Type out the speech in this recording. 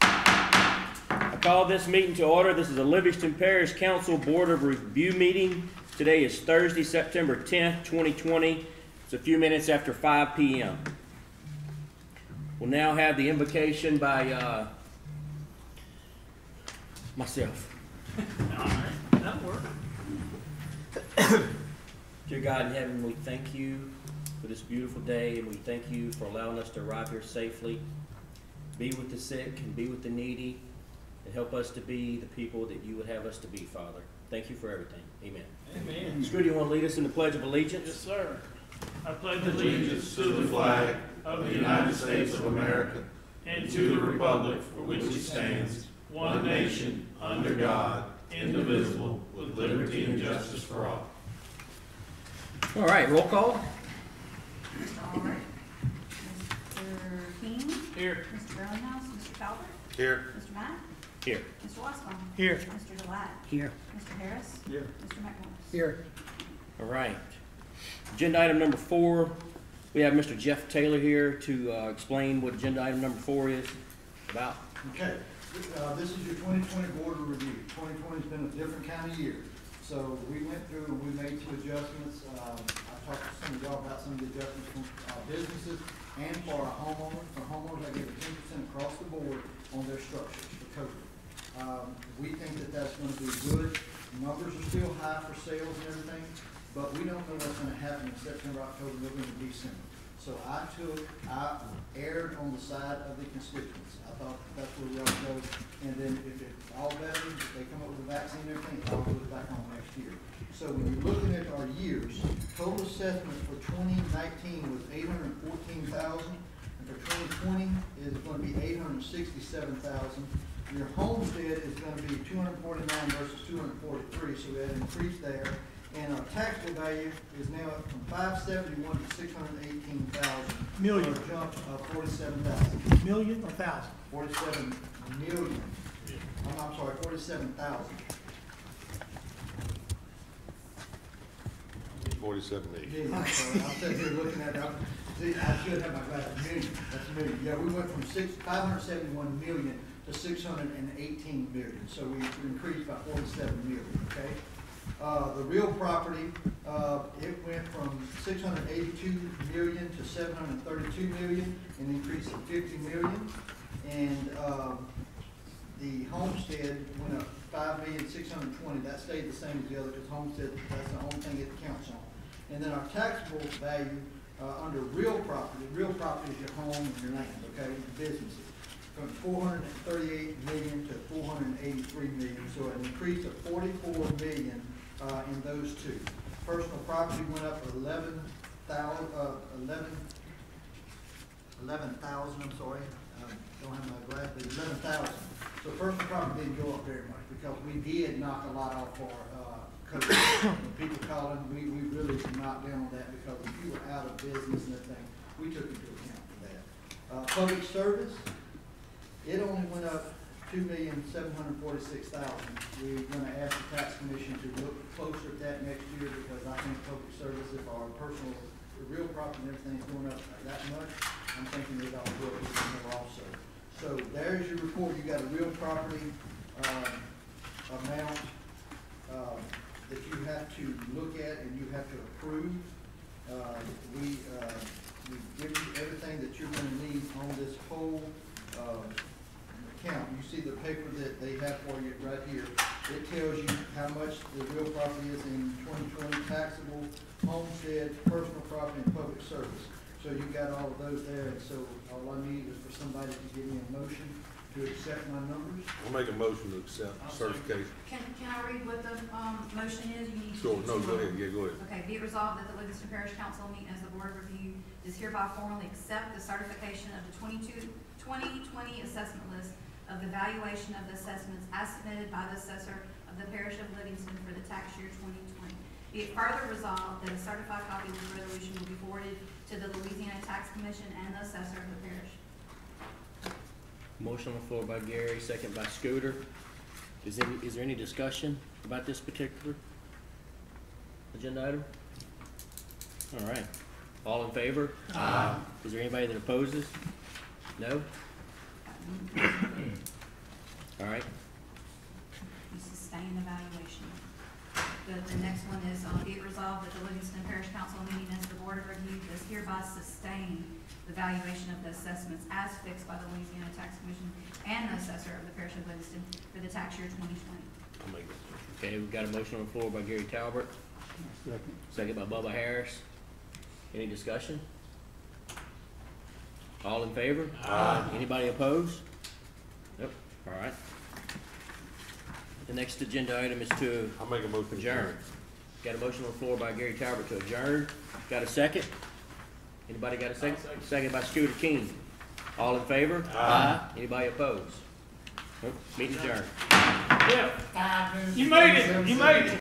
I call this meeting to order. This is a Livingston Parish Council Board of Review meeting. Today is Thursday, September tenth, twenty twenty. It's a few minutes after five P M. We'll now have the invocation by, uh, myself. All right, that'll work. Dear God in heaven, we thank you for this beautiful day, and we thank you for allowing us to arrive here safely. Be with the sick and be with the needy, and help us to be the people that you would have us to be, Father. Thank you for everything. Amen. Amen. Scooty, you want to lead us in the Pledge of Allegiance? Yes, sir. I pledge allegiance to the flag of the United States of America and to the republic for which it stands, one nation, under God, indivisible, with liberty and justice for all. All right, roll call. Mr. Albrecht. Mr. Keen. Here. Mr. Girlinghouse. Mr. Talbert. Here. Mr. Matt. Here. Mr. Westphal. Here. Mr. Delatte. Here. Mr. Harris. Here. Mr. McMorris. Here. All right. Agenda item number four, we have Mr. Jeff Taylor here to uh, explain what agenda item number four is about. Okay, uh, this is your twenty twenty board review. Twenty twenty's been a different kind of year. So we went through and we made some adjustments. Um, I talked to some of y'all about some of the adjustments from, uh, businesses and for our homeowners. For homeowners, I gave ten percent across the board on their structures for COVID. Um, we think that that's gonna be good. Numbers are still high for sales and everything, but we don't know what's gonna happen in September, October, November, December. So I took, I erred on the side of the constituents. I thought that's where we ought to go. And then if it's all better, if they come up with a vaccine and everything, I'll year. So when you're looking at our years, total assessment for 2019 was 814,000, and for 2020 is going to be 867,000. Your homestead is going to be 249 versus 243, so we had an increase there. And our taxable value is now up from 571 to 618,000. Million. So jump of 47,000. Million or thousand? 47 million. I'm, I'm sorry, 47,000. Forty-seven eight. Yeah, I'm looking at, it. I'm- see, I should have my glasses, million, that's million. Yeah, we went from six, five hundred seventy-one million to six hundred and eighteen million, so we increased by forty-seven million, okay? Uh, the real property, uh, it went from six hundred eighty-two million to seven hundred thirty-two million, an increase of fifty million. And, um, the homestead went up five million, six hundred and twenty, that stayed the same as the other, because homestead, that's the only thing it. And then our taxable value, uh, under real property, real property is your home and your land, okay, businesses. From four hundred and thirty-eight million to four hundred and eighty-three million, so an increase of forty-four million, uh, in those two. Personal property went up eleven thou, uh, eleven, eleven thousand, I'm sorry, uh, don't have my glasses, eleven thousand. So personal property didn't go up very much, because we did knock a lot off our, uh, When people calling, we, we really knocked down on that, because if you were out of business and everything, we took into account for that. Uh, public service, it only went up two million, seven hundred forty-six thousand. We're gonna ask the tax commission to look closer at that next year, because I think public service, if our personal, real property and everything's going up that much, I'm thinking it ought to go up little more also. So there's your report, you got a real property, um, amount, um, that you have to look at and you have to approve. Uh, we, uh, we give you everything that you're gonna need on this whole, uh, account. You see the paper that they have for you right here. It tells you how much the real property is in twenty twenty taxable, homestead, personal property, and public service. So you got all of those there, and so all I need is for somebody to give me a motion to accept my numbers. I'll make a motion to accept certification. Can, can I read what the, um, motion is? You need to Sure, do no, two go of ahead, yeah, go ahead. Okay, be it resolved that the Livingston Parish Council meeting as the Board of Review is hereby formally accept the certification of the 22 2020 assessment list of the valuation of the assessments as submitted by the assessor of the parish of Livingston for the tax year twenty twenty. Be it further resolved that a certified copy of this resolution will be forwarded to the Louisiana Tax Commission and the assessor of the parish. Motion on the floor by Gary, second by Scooter. Is any, is there any discussion about this particular agenda item? All right. All in favor? Aye. Is there anybody that opposes? No? All right, You sustain the valuation. The, the next one is, uh, be it resolved that the Livingston Parish Council meeting as the Board of Review does hereby sustain the valuation of the assessments as fixed by the Louisiana Tax Commission and the assessor of the parish of Livingston for the tax year twenty twenty. I'll make this motion. Okay, we've got a motion on the floor by Gary Talbert, second by Bubba Harris. Any discussion? All in favor? Aye. Anybody opposed? Nope, all right. The next agenda item is to I'll make a motion. to adjourn. Got a motion on the floor by Gary Talbert to adjourn. Got a second? Anybody got a second? Second by Stuart King. All in favor? Aye. Anybody opposed? Nope, meeting adjourned. Yeah, you made it, you made it.